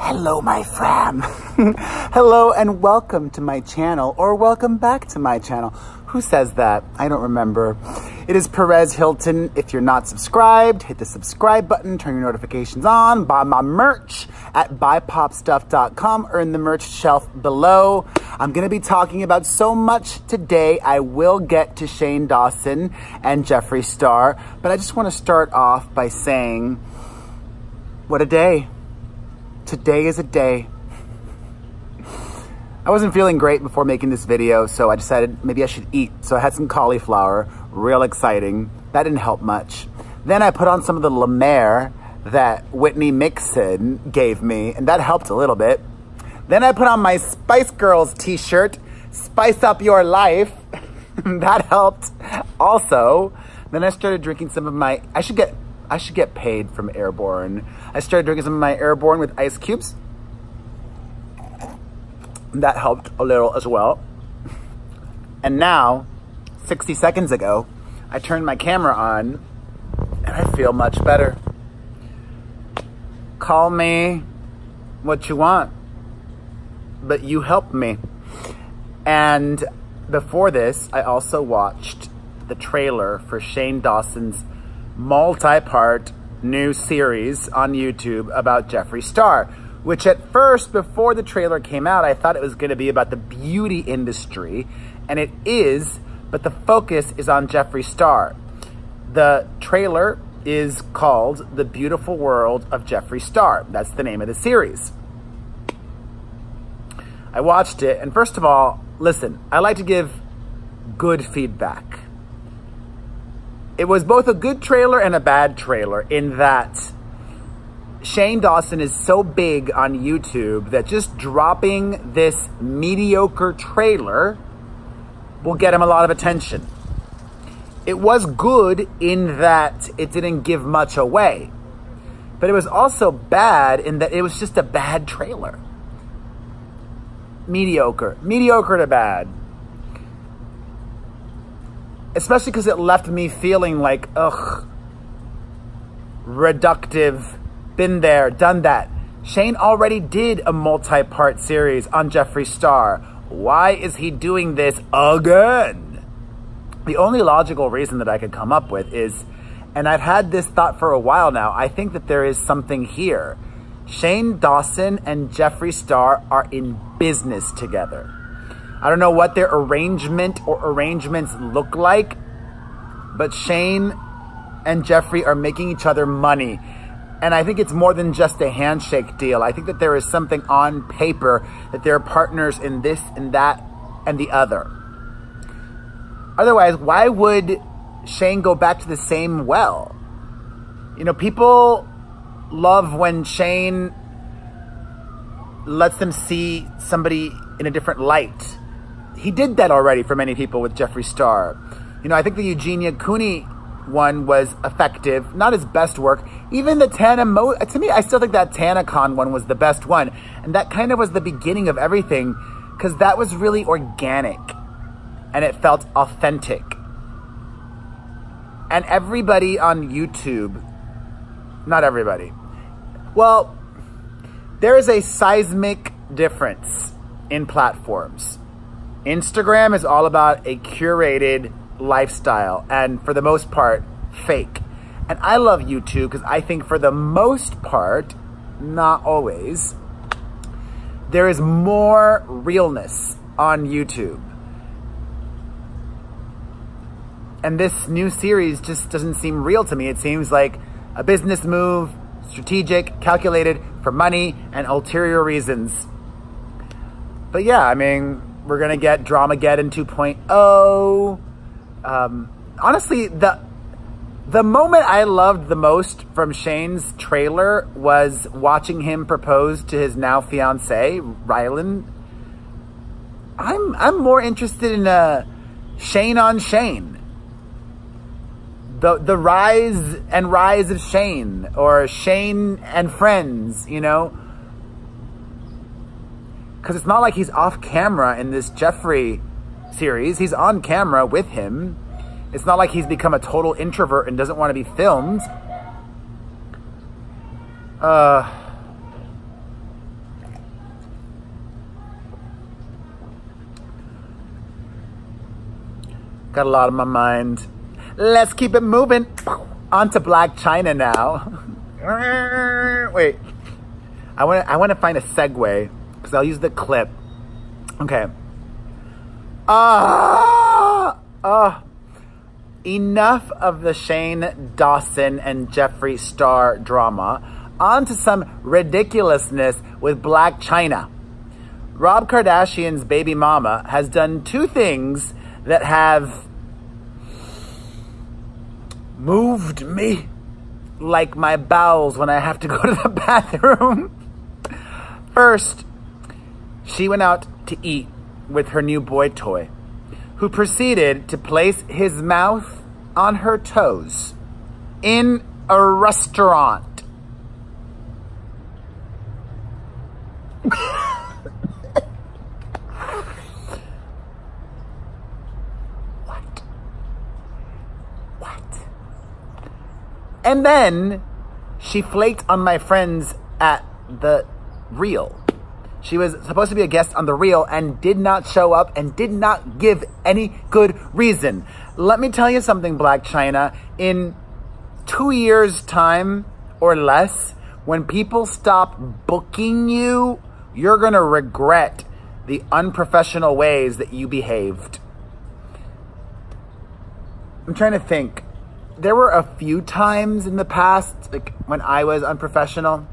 Hello, my fam. Hello and welcome to my channel, or welcome back to my channel. Who says that? I don't remember. It is Perez Hilton. If you're not subscribed, hit the subscribe button, turn your notifications on, buy my merch at buypopstuff.com or in the merch shelf below. I'm going to be talking about so much today. I will get to Shane Dawson and Jeffree Star, but I just want to start off by saying, what a day. Today is a day. I wasn't feeling great before making this video, so I decided maybe I should eat. So I had some cauliflower, real exciting. That didn't help much. Then I put on some of the La Mer that Whitney Mixon gave me, and that helped a little bit. Then I put on my Spice Girls t-shirt, Spice Up Your Life. that helped also. Then I started drinking some of my, I should get I should get paid from Airborne. I started drinking some of my Airborne with ice cubes. That helped a little as well. And now, 60 seconds ago, I turned my camera on and I feel much better. Call me what you want, but you helped me. And before this, I also watched the trailer for Shane Dawson's multi-part new series on YouTube about Jeffree Star, which at first, before the trailer came out, I thought it was going to be about the beauty industry, and it is, but the focus is on Jeffree Star. The trailer is called The Beautiful World of Jeffree Star. That's the name of the series. I watched it, and first of all, listen, I like to give good feedback it was both a good trailer and a bad trailer in that Shane Dawson is so big on YouTube that just dropping this mediocre trailer will get him a lot of attention. It was good in that it didn't give much away, but it was also bad in that it was just a bad trailer. Mediocre. Mediocre to bad especially because it left me feeling like, ugh, reductive, been there, done that. Shane already did a multi-part series on Jeffree Star. Why is he doing this again? The only logical reason that I could come up with is, and I've had this thought for a while now, I think that there is something here. Shane Dawson and Jeffree Star are in business together. I don't know what their arrangement or arrangements look like, but Shane and Jeffree are making each other money. And I think it's more than just a handshake deal. I think that there is something on paper that they're partners in this and that and the other. Otherwise, why would Shane go back to the same well? You know, people love when Shane lets them see somebody in a different light he did that already for many people with Jeffree Star. You know, I think the Eugenia Cooney one was effective, not his best work. Even the Tana Mo, to me, I still think that TanaCon one was the best one. And that kind of was the beginning of everything because that was really organic and it felt authentic. And everybody on YouTube, not everybody, well, there is a seismic difference in platforms. Instagram is all about a curated lifestyle and for the most part, fake. And I love YouTube because I think for the most part, not always, there is more realness on YouTube. And this new series just doesn't seem real to me. It seems like a business move, strategic, calculated for money and ulterior reasons. But yeah, I mean, we're gonna get Dramageddon 2.0. Um, honestly, the the moment I loved the most from Shane's trailer was watching him propose to his now fiance, Ryland. I'm I'm more interested in a uh, Shane on Shane. The the rise and rise of Shane or Shane and friends, you know because it's not like he's off camera in this Jeffree series. He's on camera with him. It's not like he's become a total introvert and doesn't want to be filmed. Uh, got a lot on my mind. Let's keep it moving. On to Blac Chyna now. Wait, I want to, I want to find a segue because I'll use the clip. Okay. Ah! Uh, enough of the Shane Dawson and Jeffree Star drama. On to some ridiculousness with Blac Chyna. Rob Kardashian's baby mama has done two things that have moved me like my bowels when I have to go to the bathroom. First, she went out to eat with her new boy toy, who proceeded to place his mouth on her toes in a restaurant. What? What? And then she flaked on my friends at the Real. She was supposed to be a guest on The Real and did not show up and did not give any good reason. Let me tell you something, Blac Chyna. In two years' time or less, when people stop booking you, you're going to regret the unprofessional ways that you behaved. I'm trying to think there were a few times in the past, like when I was unprofessional.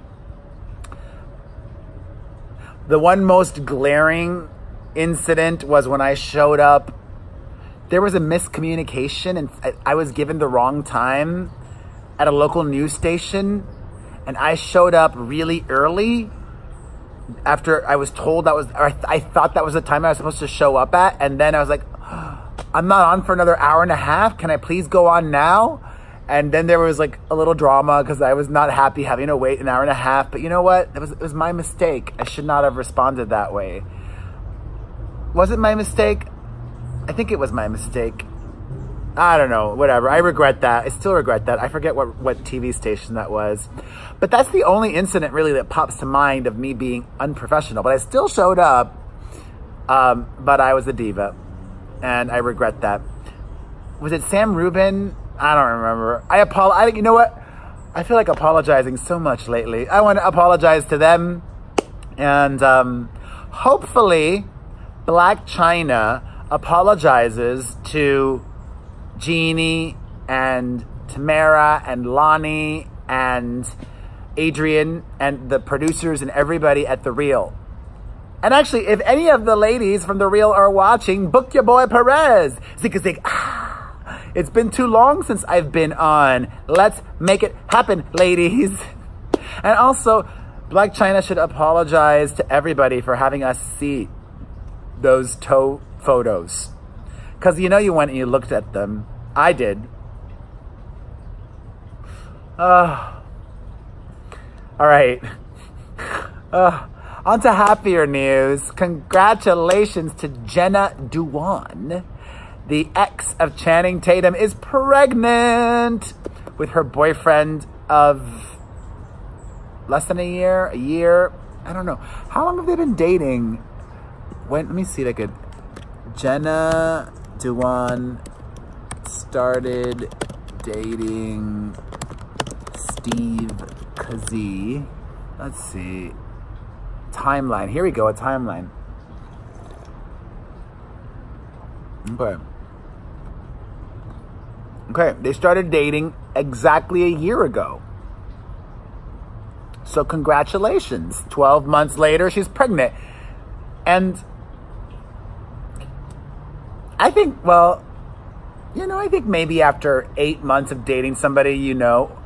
The one most glaring incident was when I showed up. There was a miscommunication, and I, was given the wrong time at a local news station, and I showed up really early after I was told that was, I, th- I thought that was the time I was supposed to show up at, and then I was like, I'm not on for another hour and a half. Can I please go on now? And then there was like a little drama because I was not happy having to wait an hour and a half. But you know what? It was, it was my mistake. I should not have responded that way. Was it my mistake? I think it was my mistake. I don't know, whatever. I regret that. I still regret that. I forget what, what TV station that was. But that's the only incident really that pops to mind of me being unprofessional. But I still showed up, um, but I was a diva and I regret that. Was it Sam Rubin? I don't remember. I apologize. You know what? I feel like apologizing so much lately. I want to apologize to them, and um, hopefully, Blac Chyna apologizes to Jeannie and Tamera and Loni and Adrienne and the producers and everybody at The Real and actually, if any of the ladies from The Real are watching, book your boy Perez. Zika zig. Ah, it's been too long since I've been on. Let's make it happen, ladies. And also, Blac Chyna should apologize to everybody for having us see those toe photos. Because you know you went and you looked at them. I did. Uh, all right. Uh, on to happier news. Congratulations to Jenna Dewan. The ex of Channing Tatum is pregnant with her boyfriend of less than a year, a year. I don't know. How long have they been dating? When, let me see if I could. Jenna Dewan started dating Steve Kazee. Let's see timeline. Here we go, a timeline. Okay. Okay, they started dating exactly a year ago. So congratulations. 12 months later, she's pregnant. And I think, well, you know, I think maybe after eight months of dating somebody, you know,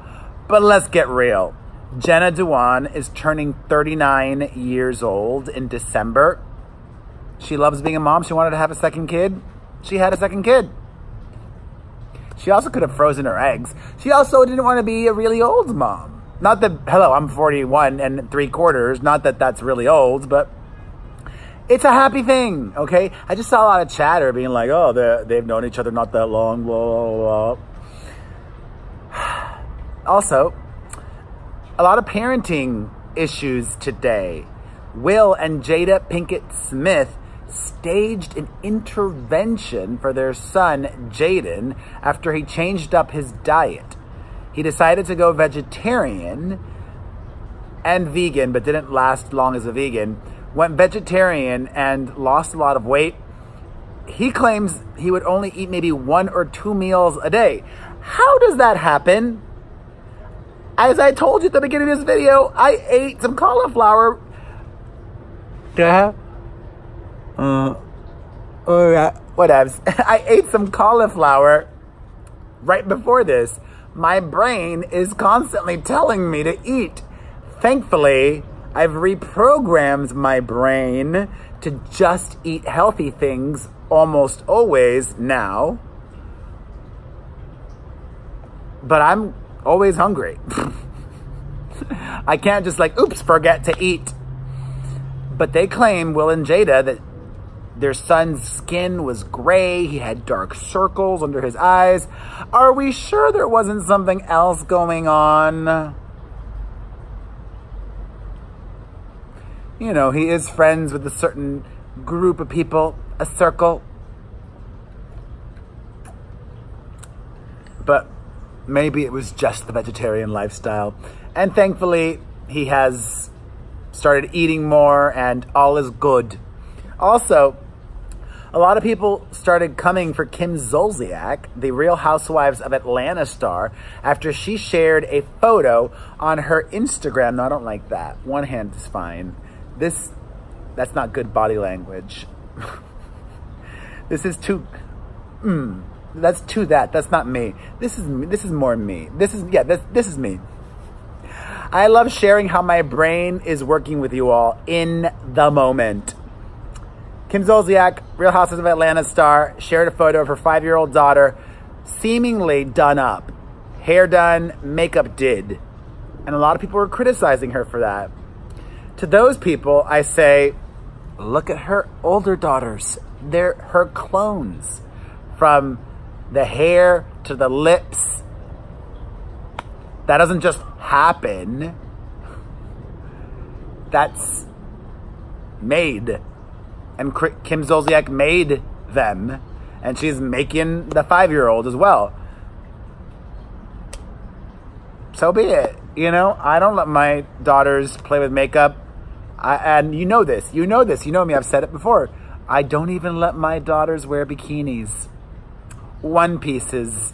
but let's get real. Jenna Dewan is turning 39 years old in December. She loves being a mom. She wanted to have a second kid. She had a second kid. She also could have frozen her eggs. She also didn't want to be a really old mom. Not that, hello, I'm 41 and three quarters. Not that that's really old, but it's a happy thing, okay? I just saw a lot of chatter being like, oh, they've known each other not that long, blah, blah, blah. Also, a lot of parenting issues today. Will and Jada Pinkett Smith staged an intervention for their son, Jaden, after he changed up his diet. He decided to go vegetarian and vegan, but didn't last long as a vegan. Went vegetarian and lost a lot of weight. He claims he would only eat maybe one or two meals a day. How does that happen? As I told you at the beginning of this video, I ate some cauliflower. Yeah. Uh, oh yeah, whatevs. I ate some cauliflower right before this. My brain is constantly telling me to eat. Thankfully, I've reprogrammed my brain to just eat healthy things almost always now. But I'm always hungry. I can't just like, oops, forget to eat. But they claim, Will and Jada, that their son's skin was gray. He had dark circles under his eyes. Are we sure there wasn't something else going on? You know, he is friends with a certain group of people, a circle. But maybe it was just the vegetarian lifestyle. And thankfully, he has started eating more and all is good. Also, a lot of people started coming for Kim Zolciak, the Real Housewives of Atlanta star, after she shared a photo on her Instagram. No, I don't like that. One hand is fine. This, that's not good body language. this is too, mm, that's too that. That's not me. This is. This is more me. This is, yeah, this, this is me. I love sharing how my brain is working with you all in the moment. Kim Zolciak, Real Houses of Atlanta star, shared a photo of her five-year-old daughter seemingly done up. Hair done, makeup did. And a lot of people were criticizing her for that. To those people, I say, look at her older daughters. They're her clones. From the hair to the lips. That doesn't just happen. That's made. And Kim Zolciak made them. And she's making the five-year-old as well. So be it. You know, I don't let my daughters play with makeup. I, and you know this. You know this. You know me. I've said it before. I don't even let my daughters wear bikinis. One pieces.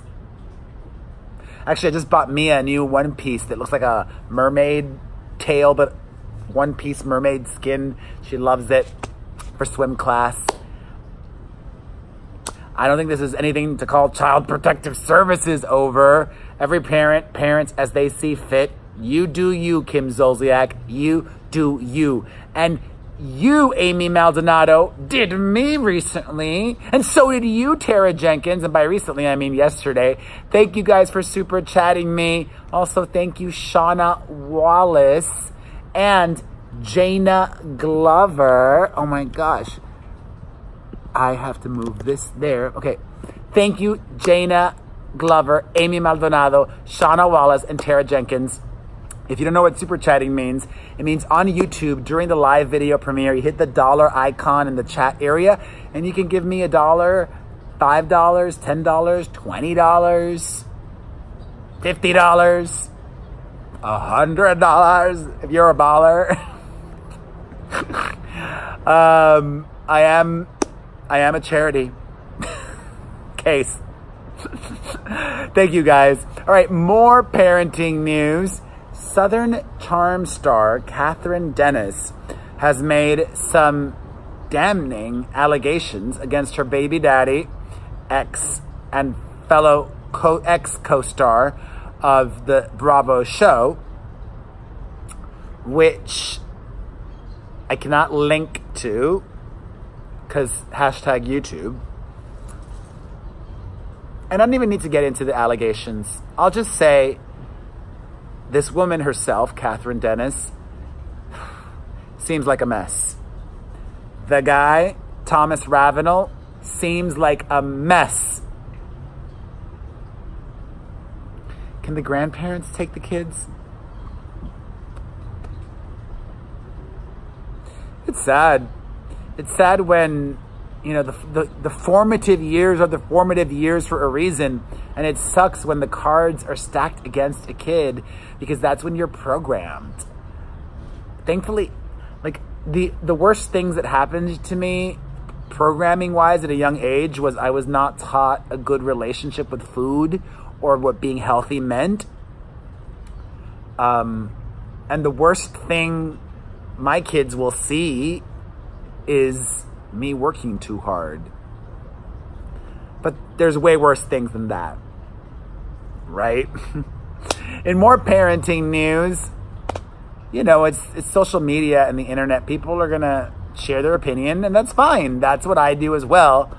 Actually, I just bought Mia a new one piece that looks like a mermaid tail, but one piece mermaid skin. She loves it for swim class. I don't think this is anything to call child protective services over. Every parent, parents as they see fit. You do you, Kim Zolciak. You do you. And you, Amy Maldonado, did me recently. And so did you, Tara Jenkins. And by recently, I mean yesterday. Thank you guys for super chatting me. Also, thank you, Shauna Wallace and Jana Glover. Oh my gosh. I have to move this there. Okay. Thank you, Jana Glover, Amy Maldonado, Shauna Wallace, and Tara Jenkins. If you don't know what super chatting means, it means on YouTube during the live video premiere, you hit the dollar icon in the chat area and you can give me a dollar, $5, $10, $20, $50, $100 if you're a baller. um, I am, I am a charity case. Thank you guys. All right, more parenting news. Southern Charm star Kathryn Dennis has made some damning allegations against her baby daddy, ex and fellow co ex co-star of the Bravo show, which I cannot link to because hashtag YouTube. And I don't even need to get into the allegations. I'll just say this woman herself, Kathryn Dennis, seems like a mess. The guy, Thomas Ravenel, seems like a mess. Can the grandparents take the kids? It's sad. it's sad when you know the, the the formative years are the formative years for a reason and it sucks when the cards are stacked against a kid because that's when you're programmed thankfully like the the worst things that happened to me programming wise at a young age was I was not taught a good relationship with food or what being healthy meant um and the worst thing my kids will see is me working too hard. But there's way worse things than that, right? In more parenting news, you know, it's, it's social media and the internet. People are going to share their opinion, and that's fine. That's what I do as well.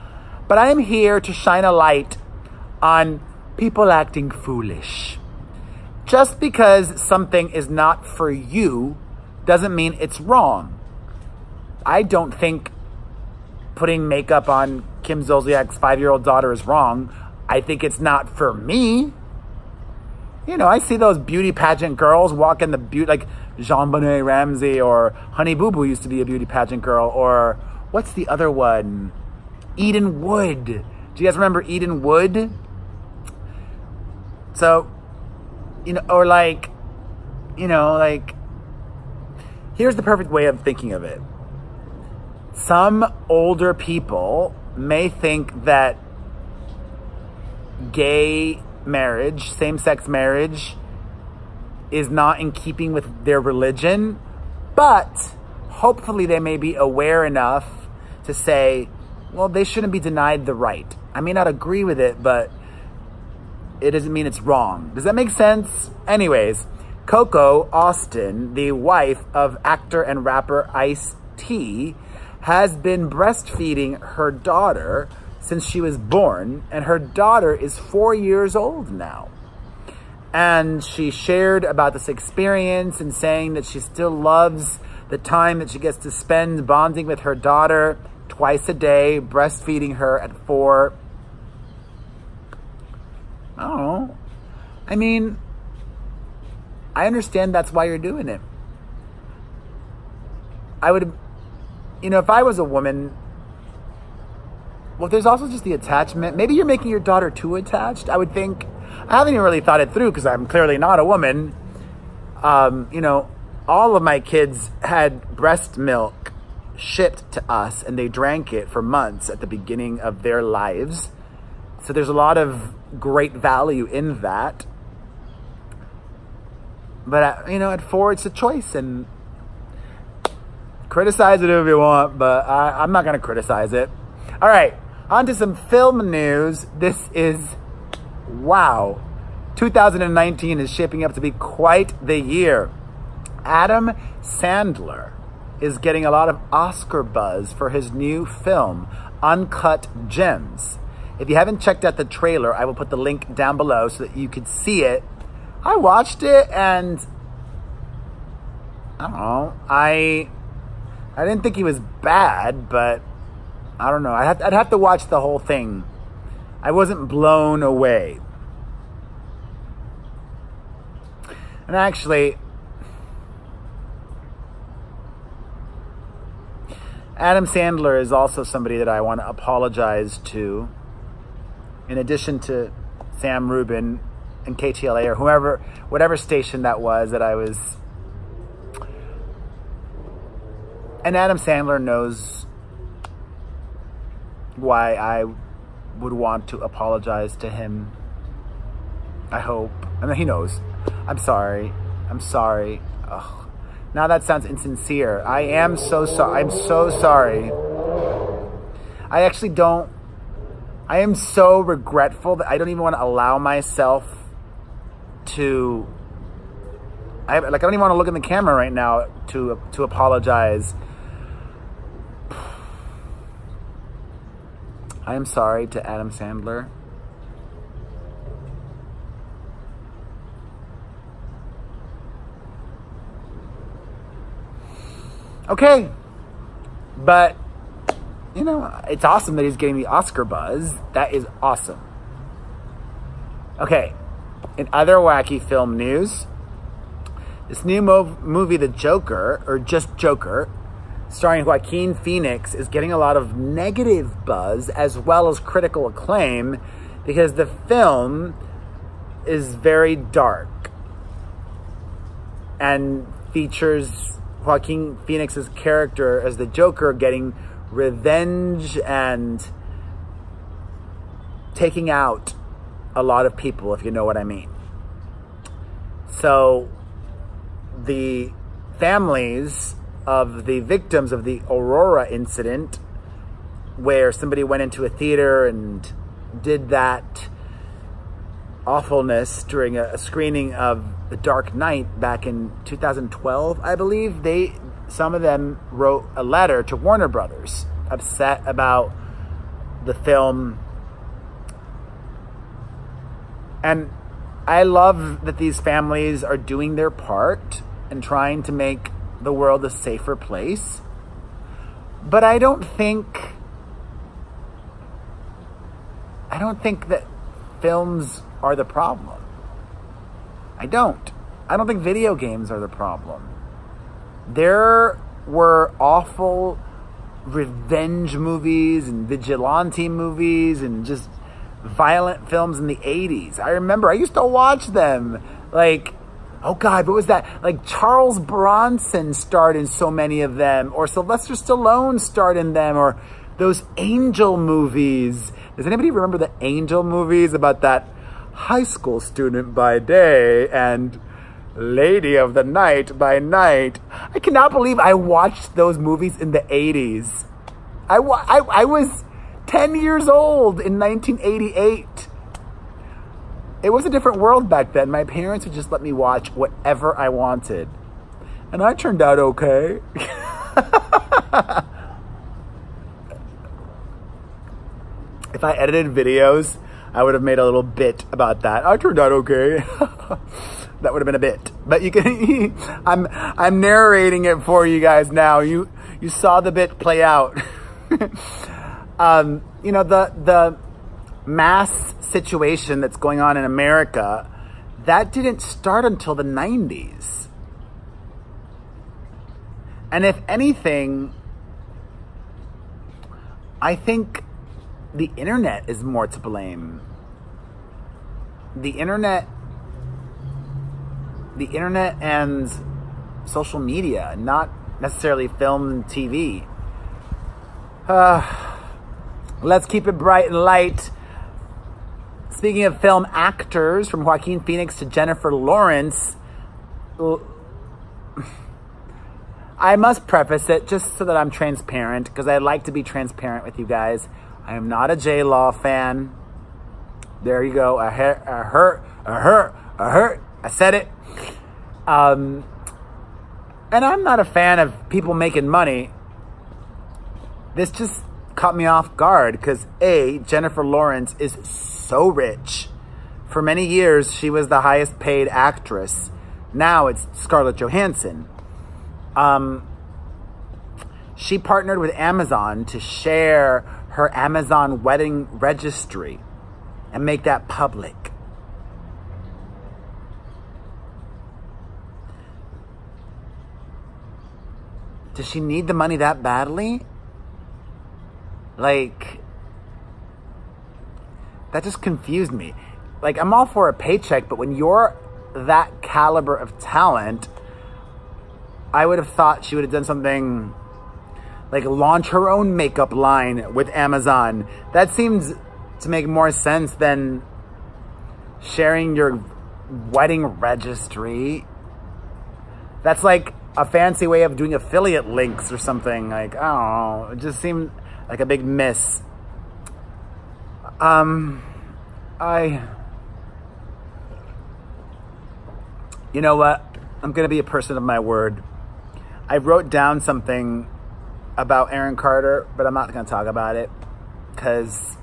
But I am here to shine a light on people acting foolish. Just because something is not for you doesn't mean it's wrong. I don't think putting makeup on Kim Zolciak's five-year-old daughter is wrong. I think it's not for me. You know, I see those beauty pageant girls walking the beauty, like JonBenét Ramsey or Honey Boo Boo used to be a beauty pageant girl, or what's the other one? Eden Wood. Do you guys remember Eden Wood? So, you know, or like, you know, like, here's the perfect way of thinking of it some older people may think that gay marriage, same sex marriage, is not in keeping with their religion, but hopefully they may be aware enough to say, well, they shouldn't be denied the right. I may not agree with it, but it doesn't mean it's wrong. Does that make sense? Anyways, Coco Austin, the wife of actor and rapper Ice T, has been breastfeeding her daughter since she was born, and her daughter is four years old now. And she shared about this experience and saying that she still loves the time that she gets to spend bonding with her daughter twice a day, breastfeeding her at four. I don't know. I mean, I understand that's why you're doing it. I would you know, if I was a woman, well, there's also just the attachment. Maybe you're making your daughter too attached. I would think. I haven't even really thought it through because I'm clearly not a woman. Um, you know, all of my kids had breast milk shipped to us and they drank it for months at the beginning of their lives. So there's a lot of great value in that. But, uh, you know, at four, it's a choice. And Criticize it if you want, but I, I'm not going to criticize it. All right, on to some film news. This is, wow, 2019 is shaping up to be quite the year. Adam Sandler is getting a lot of Oscar buzz for his new film, Uncut Gems. If you haven't checked out the trailer, I will put the link down below so that you could see it. I watched it and I don't know. I I didn't think he was bad, but I don't know. I'd have, I'd have to watch the whole thing. I wasn't blown away. And actually, Adam Sandler is also somebody that I want to apologize to. In addition to Sam Rubin and KTLA or whoever, whatever station that was that I was And Adam Sandler knows why I would want to apologize to him. I hope. I mean, he knows. I'm sorry. I'm sorry. Ugh. Now that sounds insincere. I am so sorry. I'm so sorry. I actually don't. I am so regretful that I don't even want to allow myself to. I like. I don't even want to look in the camera right now to to apologize I am sorry to Adam Sandler. Okay. But, you know, it's awesome that he's getting the Oscar buzz. That is awesome. Okay. In other wacky film news, this new mov- movie, The Joker, or just Joker, starring Joaquin Phoenix, is getting a lot of negative buzz as well as critical acclaim because the film is very dark and features Joaquin Phoenix's character as the Joker getting revenge and taking out a lot of people, if you know what I mean. So the families of the victims of the Aurora incident, where somebody went into a theater and did that awfulness during a, screening of The Dark Knight back in 2012, I believe, they some of them wrote a letter to Warner Brothers, upset about the film. And I love that these families are doing their part and trying to make the world a safer place. But I don't think I don't think that films are the problem. I don't. I don't think video games are the problem. There were awful revenge movies and vigilante movies and just violent films in the 80s. I remember I used to watch them. Like, oh God, what was that? Like Charles Bronson starred in so many of them, or Sylvester Stallone starred in them, or those angel movies. Does anybody remember the angel movies about that high school student by day and lady of the night by night? I cannot believe I watched those movies in the 80s. I, I, I was 10 years old in 1988. It was a different world back then. My parents would just let me watch whatever I wanted. And I turned out okay. if I edited videos, I would have made a little bit about that. I turned out okay. that would have been a bit. But you can I'm I'm narrating it for you guys now. You you saw the bit play out. Um, you know, the the mass situation that's going on in America, that didn't start until the 90s. And if anything, I think the internet is more to blame. The internet the internet and social media, not necessarily film and TV. Uh, let's keep it bright and light. Speaking of film actors, from Joaquin Phoenix to Jennifer Lawrence, I must preface it just so that I'm transparent, because I like to be transparent with you guys. I am not a J Law fan. There you go. I hurt, I hurt, I hurt, I hurt. I said it. Um, and I'm not a fan of people making money. This just caught me off guard because A, Jennifer Lawrence is so rich. For many years, she was the highest paid actress. Now it's Scarlett Johansson. Um, she partnered with Amazon to share her Amazon wedding registry and make that public. Does she need the money that badly? Like, that just confused me. Like, I'm all for a paycheck, but when you're that caliber of talent, I would have thought she would have done something like launch her own makeup line with Amazon. That seems to make more sense than sharing your wedding registry. That's like a fancy way of doing affiliate links or something. Like, I don't know. It just seemed like a big miss. Um, I, you know what? I'm going to be a person of my word. I wrote down something about Aaron Carter, but I'm not going to talk about it because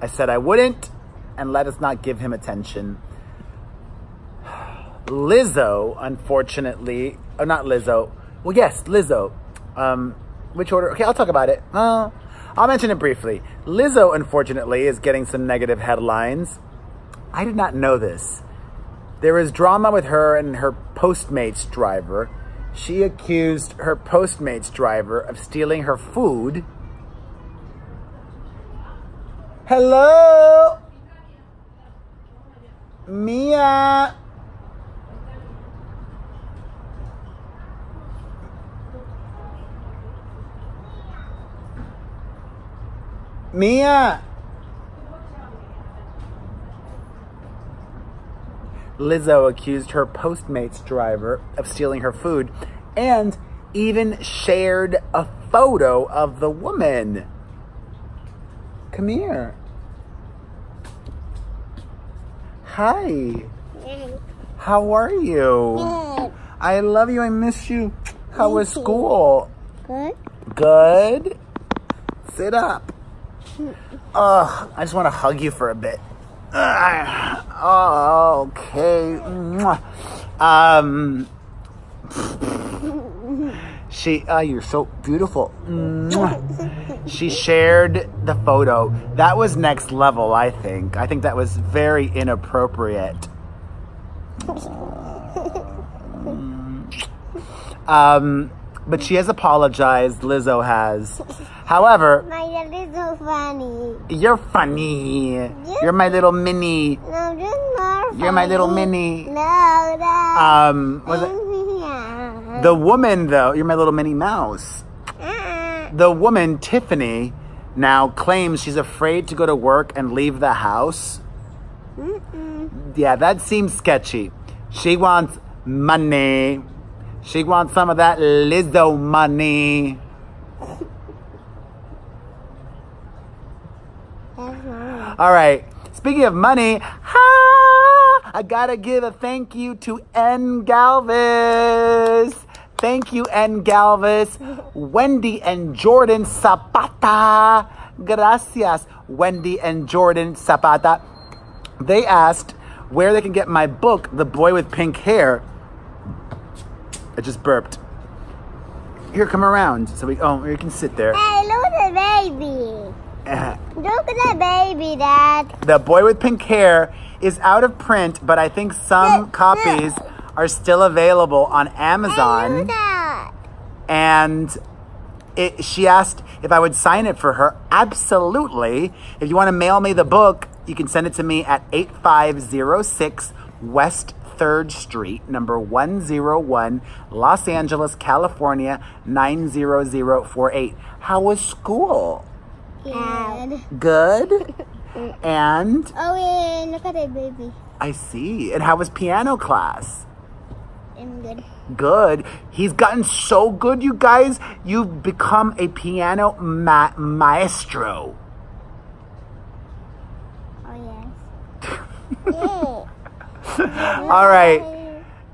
I said I wouldn't, and let us not give him attention. Lizzo, unfortunately, or not Lizzo. Well, yes, Lizzo. Um, which order? Okay, I'll talk about it. Uh, I'll mention it briefly. Lizzo, unfortunately, is getting some negative headlines. I did not know this. There is drama with her and her Postmates driver. she accused her Postmates driver of stealing her food. Hello? Mia? Mia? Lizzo accused her Postmates driver of stealing her food and even shared a photo of the woman. Come here. Hi. How are you? I love you. I miss you. How was school? Good. Good. Sit up. Ugh, I just want to hug you for a bit. Ugh. Oh, okay. Um, she, uh, you're so beautiful. She shared the photo. That was next level, I think. I think that was very inappropriate. Um, but she has apologized. Lizzo has. However, My dad is so funny. you're funny. You're my little mini. No, just more You're my little mini. No, no. Um, was it the woman though? You're my little mini mouse. Uh-uh. The woman Tiffany now claims she's afraid to go to work and leave the house. Mm-mm. Yeah, that seems sketchy. She wants money. She wants some of that Lizzo money. All right. Speaking of money, ha, I gotta give a thank you to N Galvis. Thank you, N Galvis. Wendy and Jordan Zapata. Gracias, Wendy and Jordan Zapata. They asked where they can get my book, The Boy with Pink Hair. I just burped. Here, come around. So we, oh, you can sit there. Hey, look at the baby. Uh-huh. Look at the baby, Dad. The Boy with Pink Hair is out of print, but I think some Look, copies are still available on look Amazon. And it, she asked if I would sign it for her. Absolutely. If you want to mail me the book, you can send it to me at 8506 West 3rd Street, number 101, Los Angeles, California, 90048. How was school? Dad. Good? And Oh, yeah, look at the baby. I see. And how was piano class? I'm good. Good. He's gotten so good, you guys. You've become a piano ma- maestro. Oh, yes. All right.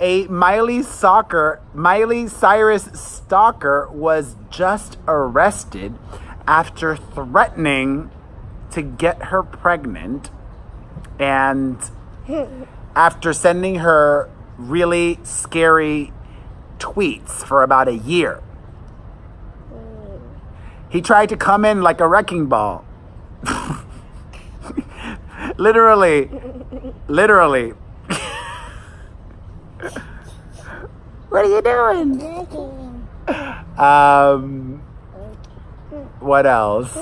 A Miley Soccer, Miley Cyrus stalker was just arrested after threatening to get her pregnant and after sending her really scary tweets for about a year. He tried to come in like a wrecking ball. literally, literally. What are you doing? Um, what else?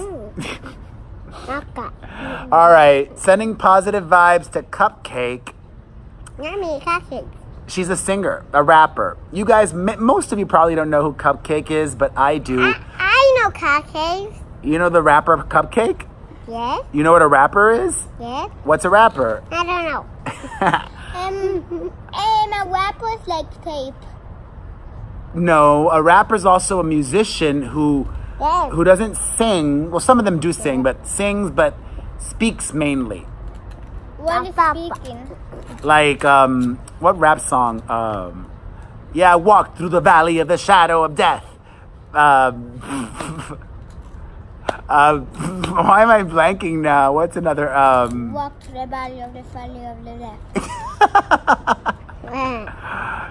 All right, sending positive vibes to CupcakKe. Cupcakes. She's a singer, a rapper. You guys, most of you probably don't know who CupcakKe is, but I do. I, I know CupcakKe. You know the rapper CupcakKe? Yes, You know what a rapper is? yes. What's a rapper? I don't know. Um, and a rapper's like tape. No, a rapper is also a musician who Yes. who doesn't sing. Well, some of them do sing, but sings but speaks mainly. What is speaking? Like um, what rap song? Um, yeah, I walk through the valley of the shadow of death. Um, uh, why am I blanking now? What's another? Um, Walk to the valley of the valley of the death.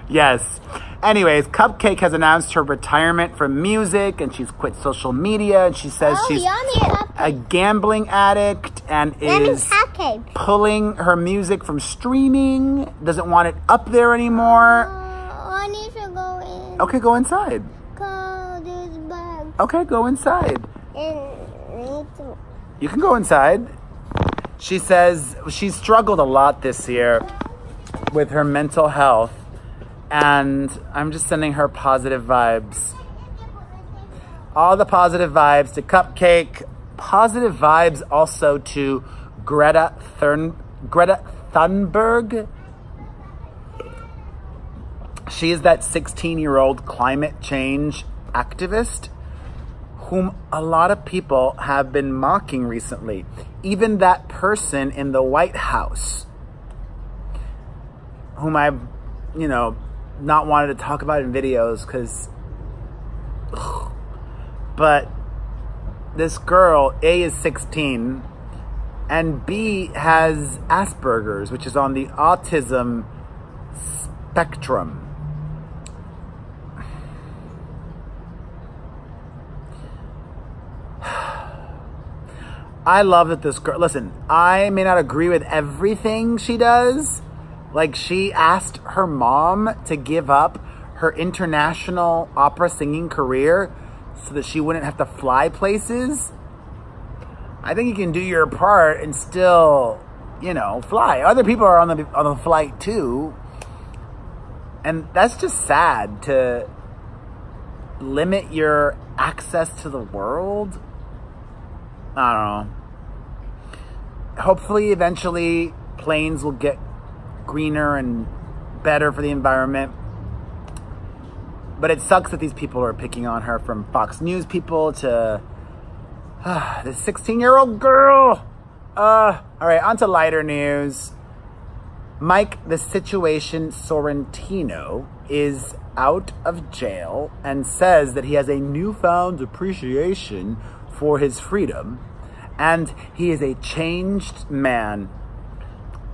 Yes. Anyways, CupcakKe has announced her retirement from music and she's quit social media and she says oh, she's yummy a gambling addict and Yummy is cupcake. pulling her music from streaming, doesn't want it up there anymore. Oh, I need to go in. Okay, go inside. Okay, go inside. And I need to. You can go inside. She says she's struggled a lot this year with her mental health, and I'm just sending her positive vibes. All the positive vibes to CupcakKe, positive vibes also to Greta Thurn Greta Thunberg. She is that 16 year old climate change activist whom a lot of people have been mocking recently. Even that person in the White House, whom I've, you know, not wanted to talk about in videos because, but this girl, A, is 16, and B, has Asperger's, which is on the autism spectrum. I love that this girl, listen, I may not agree with everything she does. Like, she asked her mom to give up her international opera singing career so that she wouldn't have to fly places. I think you can do your part and still, you know, fly. Other people are on the on the flight too. And that's just sad to limit your access to the world. I don't know. Hopefully, eventually, planes will get greener and better for the environment. But it sucks that these people are picking on her from Fox News people to uh, this 16 year old girl. Uh, all right, on to lighter news. Mike, the situation Sorrentino is out of jail and says that he has a newfound appreciation for his freedom and he is a changed man.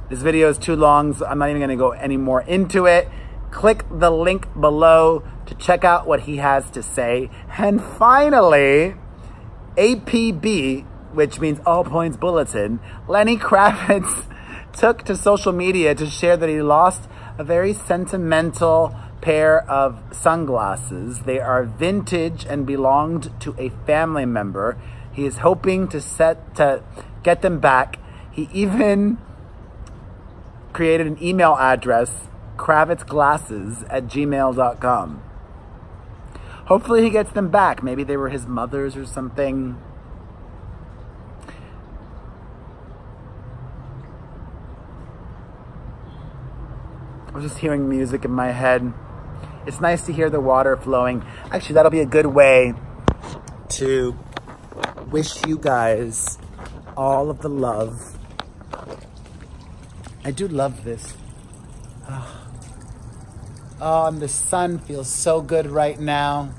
This video is too long, so I'm not even going to go any more into it. Click the link below to check out what he has to say. And finally, APB, which means All Points Bulletin, Lenny Kravitz took to social media to share that he lost a very sentimental pair of sunglasses. They are vintage and belonged to a family member. He is hoping to set to get them back. He even created an email address, kravitzglasses at gmail.com. Hopefully he gets them back. Maybe they were his mother's or something. I was just hearing music in my head. It's nice to hear the water flowing. Actually, that'll be a good way to wish you guys all of the love. I do love this. Oh, oh and the sun feels so good right now.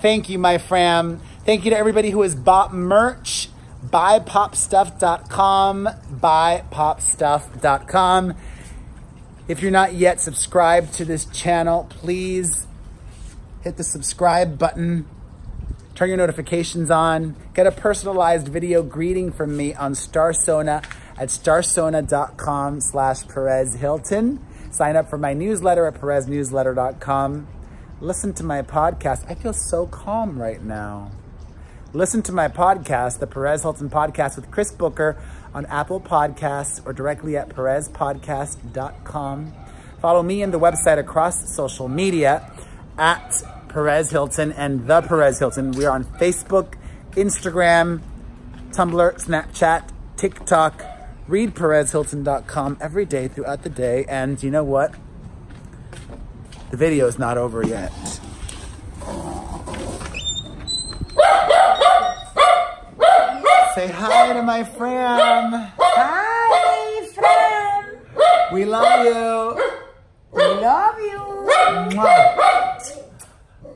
Thank you, my fam. Thank you to everybody who has bought merch. Buypopstuff.com. Buypopstuff.com. If you're not yet subscribed to this channel, please hit the subscribe button. Turn your notifications on. Get a personalized video greeting from me on Starsona at starsona.com slash Perez Hilton. Sign up for my newsletter at pereznewsletter.com. Listen to my podcast. I feel so calm right now. Listen to my podcast, the Perez Hilton Podcast with Chris Booker on Apple Podcasts or directly at perezpodcast.com. Follow me and the website across social media at Perez Hilton and the Perez Hilton. We are on Facebook, Instagram, Tumblr, Snapchat, TikTok. Read perezhilton.com every day throughout the day. And you know what? The video is not over yet. Say hi to my friend. Hi, friend. We love you. We love you. Mwah.